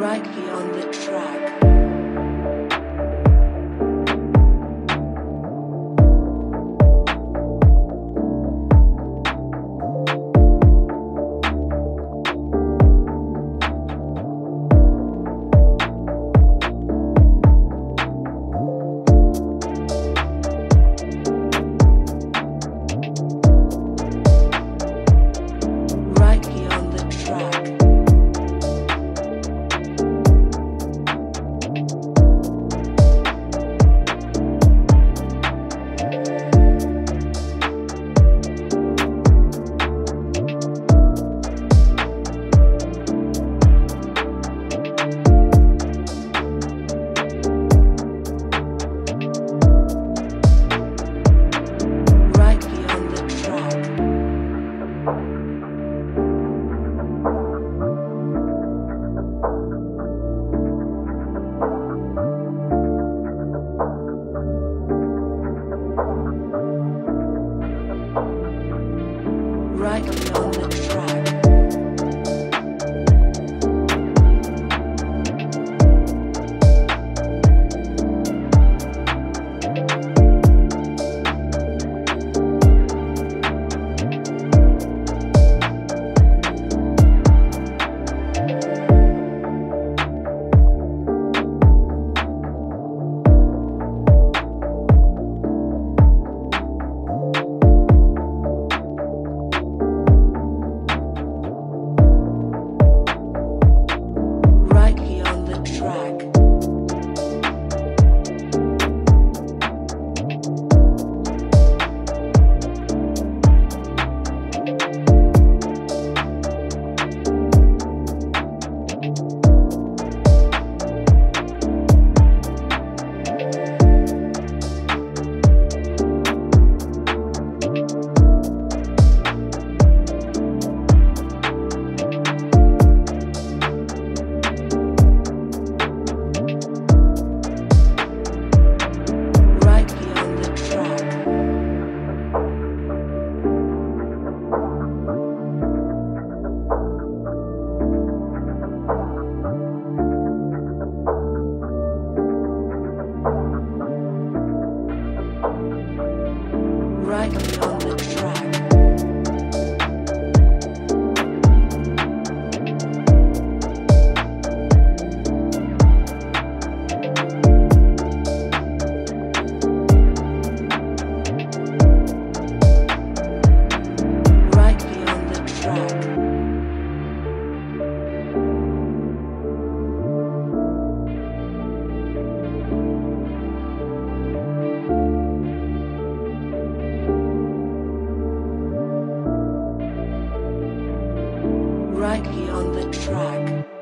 right beyond the track. On the track. Rugby on the track. on the track.